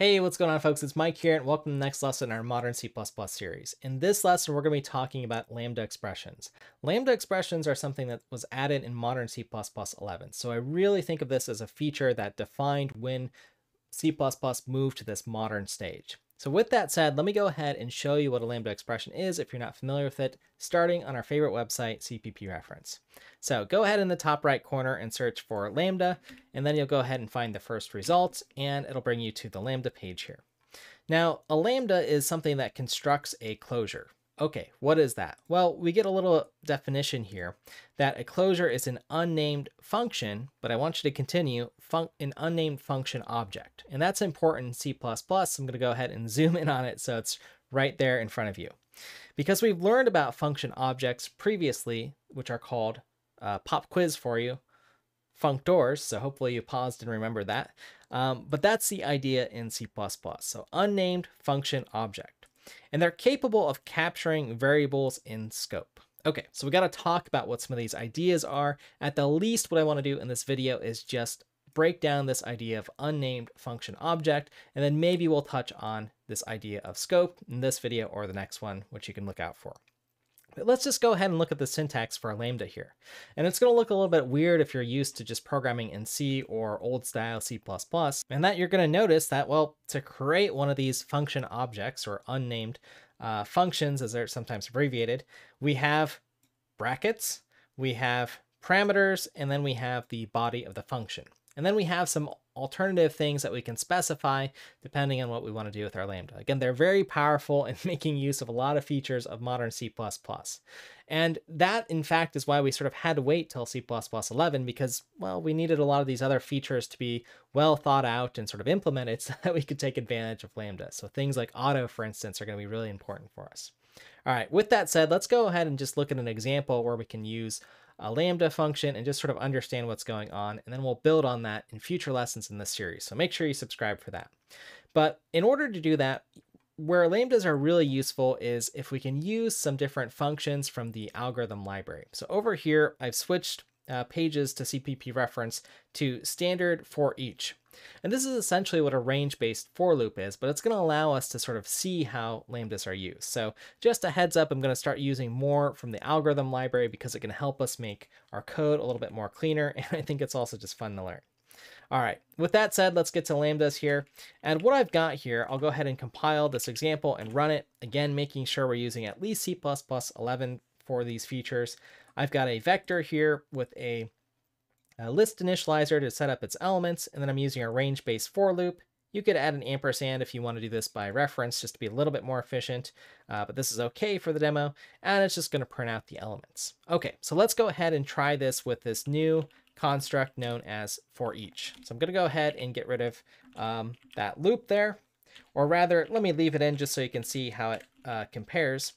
Hey, what's going on folks? It's Mike here and welcome to the next lesson in our Modern C++ series. In this lesson, we're going to be talking about lambda expressions. Lambda expressions are something that was added in Modern C++ 11. So I really think of this as a feature that defined when C++ moved to this modern stage. So with that said, let me go ahead and show you what a lambda expression is if you're not familiar with it, starting on our favorite website, CPP Reference. So go ahead in the top right corner and search for lambda, and then you'll go ahead and find the first result, and it'll bring you to the lambda page here. Now, a lambda is something that constructs a closure. Okay, what is that? Well, we get a little definition here that a closure is an unnamed function, but I want you to continue an unnamed function object. And that's important in C++. I'm going to go ahead and zoom in on it so it's right there in front of you. Because we've learned about function objects previously, which are called uh, pop quiz for you, functors, so hopefully you paused and remember that. Um, but that's the idea in C++. So unnamed function object and they're capable of capturing variables in scope. Okay, so we got to talk about what some of these ideas are. At the least, what I want to do in this video is just break down this idea of unnamed function object, and then maybe we'll touch on this idea of scope in this video or the next one, which you can look out for. Let's just go ahead and look at the syntax for lambda here. And it's going to look a little bit weird if you're used to just programming in C or old style C++, and that you're going to notice that, well, to create one of these function objects or unnamed uh, functions, as they're sometimes abbreviated, we have brackets, we have parameters, and then we have the body of the function. And then we have some alternative things that we can specify depending on what we want to do with our Lambda. Again, they're very powerful in making use of a lot of features of modern C++. And that, in fact, is why we sort of had to wait till C++11 because, well, we needed a lot of these other features to be well thought out and sort of implemented so that we could take advantage of Lambda. So things like auto, for instance, are going to be really important for us. All right, with that said, let's go ahead and just look at an example where we can use a Lambda function and just sort of understand what's going on. And then we'll build on that in future lessons in this series. So make sure you subscribe for that. But in order to do that, where lambdas are really useful is if we can use some different functions from the algorithm library. So over here, I've switched uh, pages to CPP reference to standard for each. And this is essentially what a range-based for loop is, but it's going to allow us to sort of see how lambdas are used. So just a heads up, I'm going to start using more from the algorithm library because it can help us make our code a little bit more cleaner, and I think it's also just fun to learn. All right, with that said, let's get to lambdas here. And what I've got here, I'll go ahead and compile this example and run it. Again, making sure we're using at least C++ 11 for these features. I've got a vector here with a, a list initializer to set up its elements, and then I'm using a range-based for loop. You could add an ampersand if you want to do this by reference, just to be a little bit more efficient, uh, but this is okay for the demo, and it's just going to print out the elements. Okay, so let's go ahead and try this with this new construct known as for each. So I'm going to go ahead and get rid of um, that loop there, or rather, let me leave it in just so you can see how it uh, compares.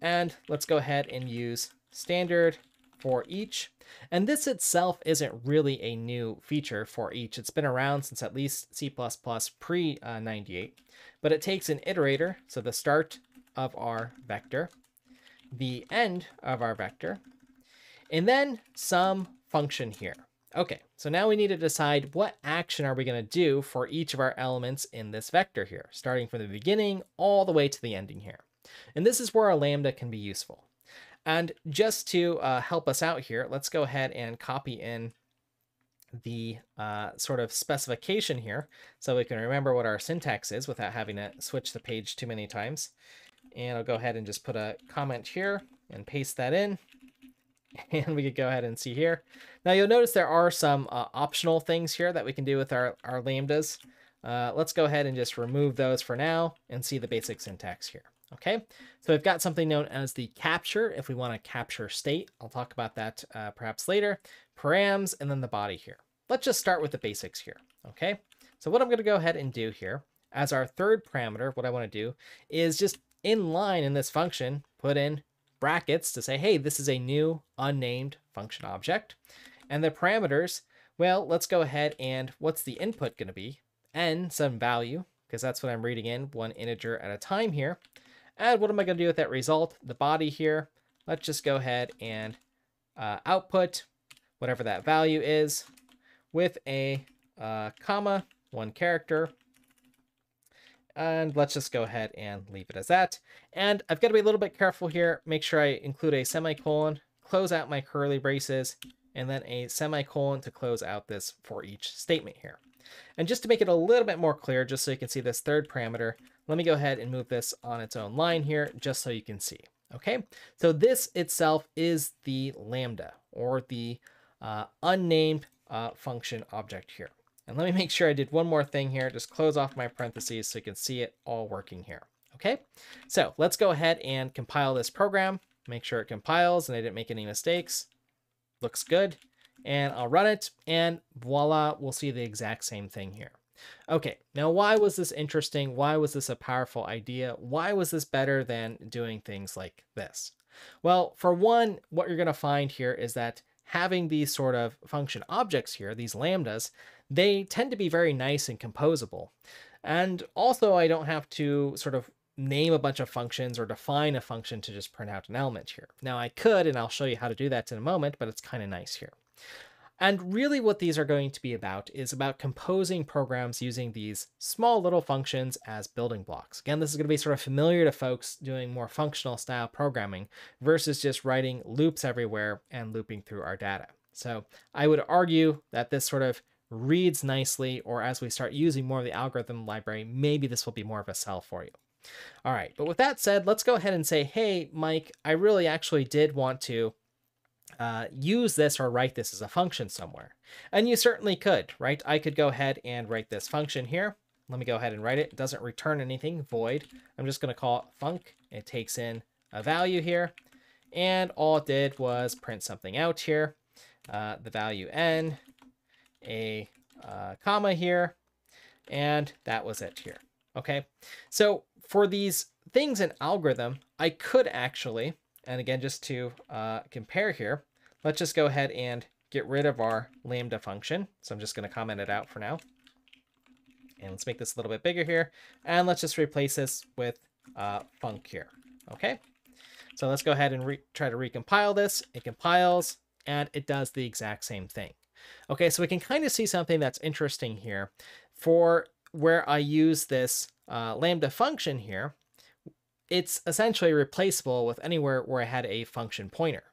And let's go ahead and use standard for each. And this itself isn't really a new feature for each. It's been around since at least C++ pre-98, uh, but it takes an iterator, so the start of our vector, the end of our vector, and then some function here. Okay, so now we need to decide what action are we going to do for each of our elements in this vector here, starting from the beginning all the way to the ending here. And this is where our lambda can be useful. And just to uh, help us out here, let's go ahead and copy in the uh, sort of specification here so we can remember what our syntax is without having to switch the page too many times. And I'll go ahead and just put a comment here and paste that in. And we could go ahead and see here. Now you'll notice there are some uh, optional things here that we can do with our, our lambdas. Uh, let's go ahead and just remove those for now and see the basic syntax here. Okay, so we've got something known as the capture if we want to capture state. I'll talk about that uh, perhaps later. Params, and then the body here. Let's just start with the basics here. Okay, so what I'm going to go ahead and do here as our third parameter, what I want to do is just in line in this function, put in brackets to say, hey, this is a new unnamed function object. And the parameters, well, let's go ahead and what's the input going to be? n, some value, because that's what I'm reading in, one integer at a time here. And what am I going to do with that result? The body here, let's just go ahead and uh, output whatever that value is with a uh, comma, one character, And let's just go ahead and leave it as that. And I've got to be a little bit careful here. Make sure I include a semicolon, close out my curly braces, and then a semicolon to close out this for each statement here. And just to make it a little bit more clear, just so you can see this third parameter, let me go ahead and move this on its own line here, just so you can see. Okay, so this itself is the lambda, or the uh, unnamed uh, function object here. And let me make sure I did one more thing here, just close off my parentheses so you can see it all working here. Okay, so let's go ahead and compile this program, make sure it compiles and I didn't make any mistakes. Looks good. And I'll run it and voila, we'll see the exact same thing here. Okay, now why was this interesting? Why was this a powerful idea? Why was this better than doing things like this? Well, for one, what you're going to find here is that having these sort of function objects here, these lambdas, they tend to be very nice and composable. And also I don't have to sort of name a bunch of functions or define a function to just print out an element here. Now I could, and I'll show you how to do that in a moment, but it's kind of nice here. And really what these are going to be about is about composing programs using these small little functions as building blocks. Again, this is going to be sort of familiar to folks doing more functional style programming versus just writing loops everywhere and looping through our data. So I would argue that this sort of reads nicely, or as we start using more of the algorithm library, maybe this will be more of a sell for you. All right, but with that said, let's go ahead and say, hey, Mike, I really actually did want to uh, use this or write this as a function somewhere. And you certainly could, right? I could go ahead and write this function here. Let me go ahead and write it. It doesn't return anything, void. I'm just going to call it func. It takes in a value here. And all it did was print something out here. Uh, the value n, a uh, comma here, and that was it here. Okay, so for these things in algorithm, I could actually and again, just to uh, compare here, let's just go ahead and get rid of our lambda function. So I'm just going to comment it out for now. And let's make this a little bit bigger here. And let's just replace this with uh, func here. Okay. So let's go ahead and try to recompile this. It compiles and it does the exact same thing. Okay, so we can kind of see something that's interesting here. For where I use this uh, lambda function here, it's essentially replaceable with anywhere where I had a function pointer.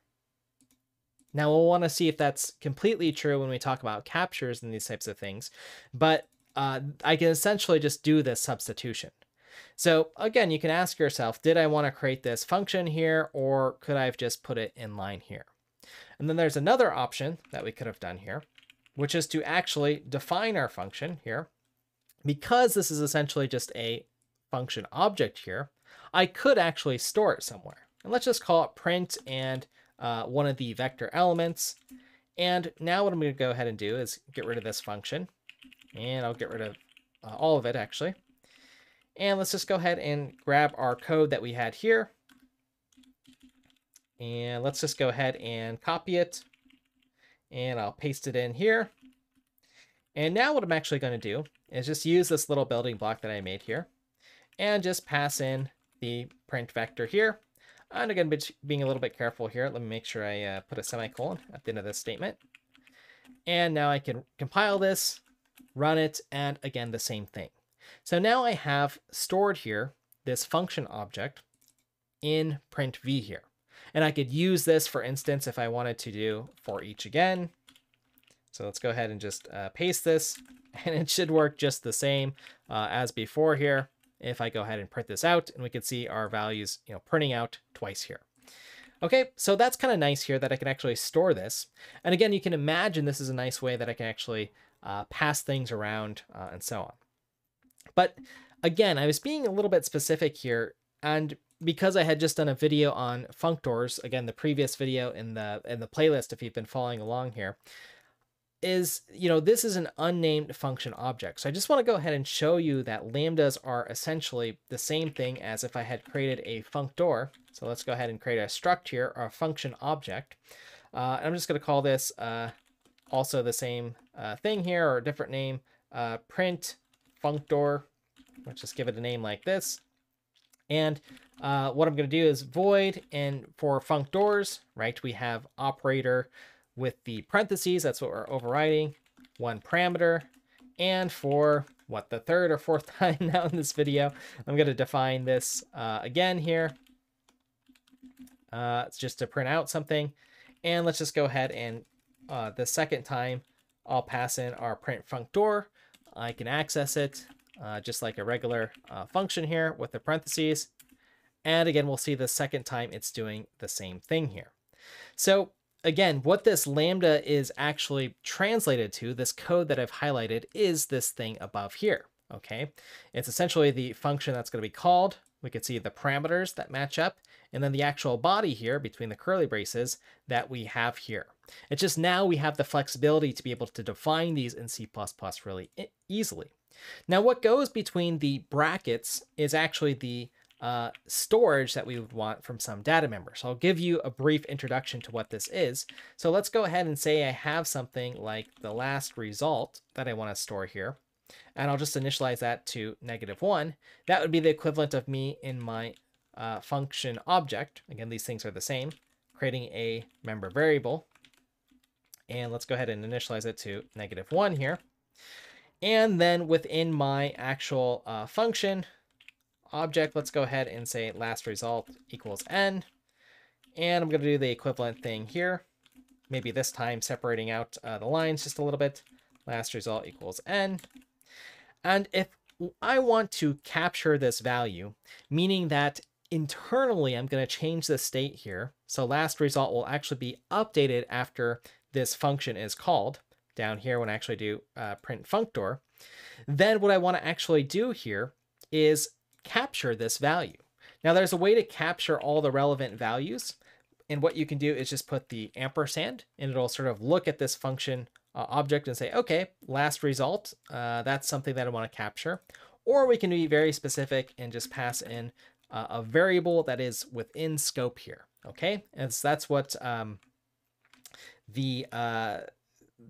Now we'll want to see if that's completely true when we talk about captures and these types of things, but uh, I can essentially just do this substitution. So again, you can ask yourself, did I want to create this function here or could I have just put it in line here? And then there's another option that we could have done here, which is to actually define our function here. Because this is essentially just a function object here, I could actually store it somewhere. And let's just call it print and uh, one of the vector elements. And now what I'm going to go ahead and do is get rid of this function. And I'll get rid of uh, all of it, actually. And let's just go ahead and grab our code that we had here. And let's just go ahead and copy it. And I'll paste it in here. And now what I'm actually going to do is just use this little building block that I made here. And just pass in the print vector here. And again, being a little bit careful here, let me make sure I uh, put a semicolon at the end of this statement. And now I can compile this, run it, and again, the same thing. So now I have stored here this function object in print v here. And I could use this, for instance, if I wanted to do for each again. So let's go ahead and just uh, paste this, and it should work just the same uh, as before here if I go ahead and print this out and we can see our values, you know, printing out twice here. Okay, so that's kind of nice here that I can actually store this. And again, you can imagine this is a nice way that I can actually uh, pass things around uh, and so on. But again, I was being a little bit specific here and because I had just done a video on functors, again, the previous video in the in the playlist, if you've been following along here, is, you know, this is an unnamed function object. So I just want to go ahead and show you that lambdas are essentially the same thing as if I had created a functor. So let's go ahead and create a struct here, or a function object. Uh, I'm just going to call this uh, also the same uh, thing here, or a different name, uh, print functor. Let's just give it a name like this. And uh, what I'm going to do is void, and for functors, right, we have operator, with the parentheses, that's what we're overriding, one parameter. And for what, the third or fourth time now in this video. I'm going to define this uh, again here. Uh, it's just to print out something. And let's just go ahead and uh, the second time I'll pass in our print functor. I can access it uh, just like a regular uh, function here with the parentheses. And again, we'll see the second time it's doing the same thing here. So again, what this lambda is actually translated to, this code that I've highlighted, is this thing above here, okay? It's essentially the function that's going to be called. We can see the parameters that match up, and then the actual body here between the curly braces that we have here. It's just now we have the flexibility to be able to define these in C++ really easily. Now what goes between the brackets is actually the uh, storage that we would want from some data member. So I'll give you a brief introduction to what this is. So let's go ahead and say I have something like the last result that I want to store here. And I'll just initialize that to negative one. That would be the equivalent of me in my uh, function object. Again, these things are the same, creating a member variable. And let's go ahead and initialize it to negative one here. And then within my actual uh, function, object, let's go ahead and say last result equals n. And I'm going to do the equivalent thing here. Maybe this time separating out uh, the lines just a little bit. Last result equals n. And if I want to capture this value, meaning that internally I'm going to change the state here. So last result will actually be updated after this function is called down here when I actually do uh, print functor. Then what I want to actually do here is capture this value. Now there's a way to capture all the relevant values. And what you can do is just put the ampersand and it'll sort of look at this function uh, object and say, okay, last result, uh, that's something that I want to capture. Or we can be very specific and just pass in uh, a variable that is within scope here. Okay, and so that's what um, the uh,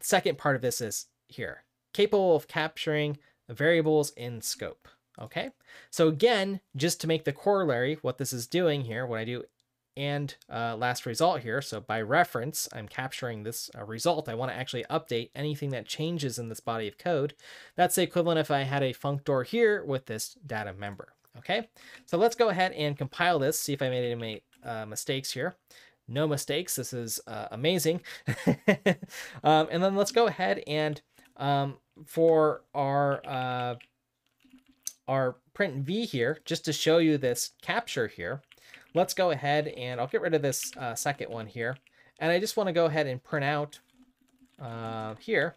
second part of this is here, capable of capturing variables in scope. Okay, so again, just to make the corollary, what this is doing here, what I do and uh, last result here, so by reference, I'm capturing this uh, result. I want to actually update anything that changes in this body of code. That's the equivalent if I had a functor here with this data member. Okay, so let's go ahead and compile this, see if I made any uh, mistakes here. No mistakes, this is uh, amazing. um, and then let's go ahead and um, for our uh, our print v here, just to show you this capture here, let's go ahead and I'll get rid of this uh, second one here. And I just want to go ahead and print out uh, here.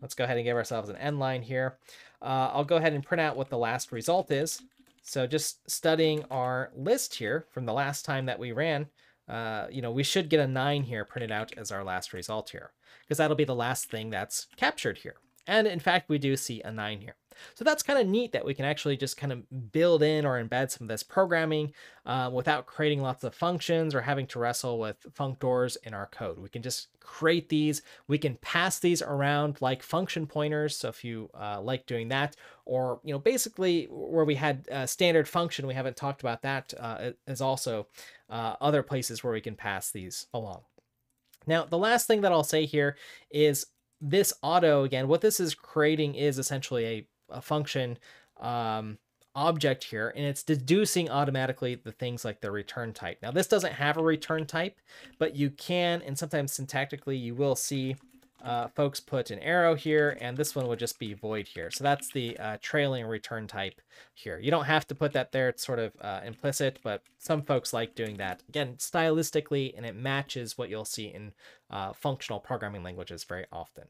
Let's go ahead and give ourselves an end line here. Uh, I'll go ahead and print out what the last result is. So just studying our list here from the last time that we ran, uh, you know, we should get a 9 here printed out as our last result here, because that'll be the last thing that's captured here. And in fact, we do see a 9 here. So that's kind of neat that we can actually just kind of build in or embed some of this programming uh, without creating lots of functions or having to wrestle with functors in our code. We can just create these. We can pass these around like function pointers. So if you uh, like doing that, or you know, basically where we had a standard function, we haven't talked about that. Uh, is also uh, other places where we can pass these along. Now, the last thing that I'll say here is this auto, again, what this is creating is essentially a a function um, object here, and it's deducing automatically the things like the return type. Now, this doesn't have a return type, but you can, and sometimes syntactically, you will see uh, folks put an arrow here, and this one would just be void here. So that's the uh, trailing return type here. You don't have to put that there. It's sort of uh, implicit, but some folks like doing that. Again, stylistically, and it matches what you'll see in uh, functional programming languages very often.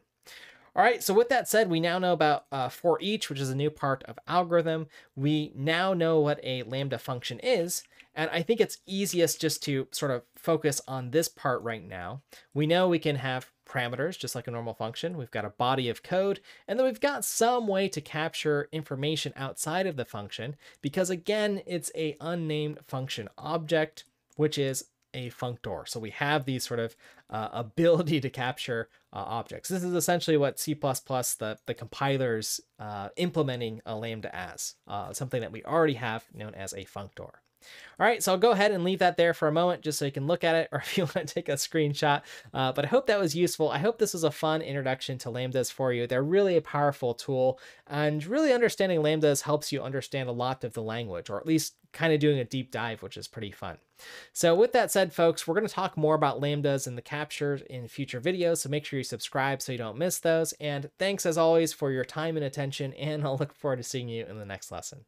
All right, so with that said, we now know about uh, for each, which is a new part of algorithm. We now know what a lambda function is, and I think it's easiest just to sort of focus on this part right now. We know we can have parameters, just like a normal function. We've got a body of code, and then we've got some way to capture information outside of the function, because again, it's a unnamed function object, which is a functor. So we have these sort of uh, ability to capture uh, objects. This is essentially what C++, the, the compilers uh, implementing a lambda as, uh, something that we already have known as a functor. All right, so I'll go ahead and leave that there for a moment just so you can look at it or if you want to take a screenshot. Uh, but I hope that was useful. I hope this was a fun introduction to Lambdas for you. They're really a powerful tool and really understanding Lambdas helps you understand a lot of the language or at least kind of doing a deep dive, which is pretty fun. So with that said, folks, we're going to talk more about Lambdas and the captures in future videos. So make sure you subscribe so you don't miss those. And thanks as always for your time and attention. And I'll look forward to seeing you in the next lesson.